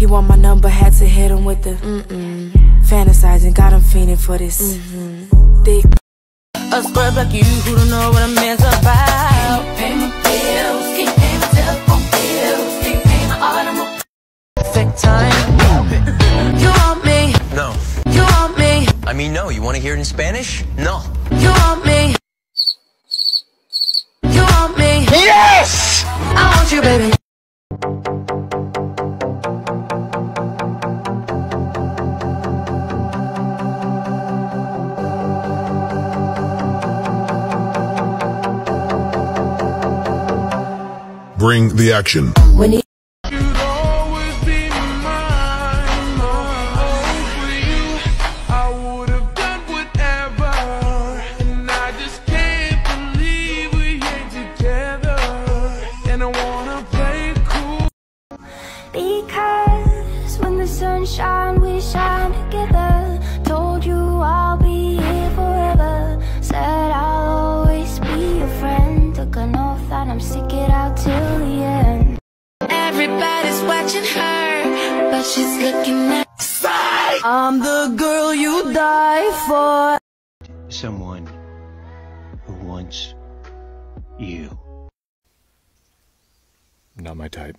He want my number, had to hit him with the mm-mm. Fantasizing, got him fiending for this mm-hmm. Thick A scrub like you who don't know what a man's about Pay my bills, can't pay my telephone bills Can't pay my automobile Perfect time You want me, No. you want me I mean, no. You want to hear it in Spanish? No. You want me You want me Yes! I want you, baby wanna play cool. Because when the sun shines, we shine together. An oath that I'm stick it out till the end. Everybody's watching her, but she's looking at. I'm the girl you die for. someone who wants you. Not my type.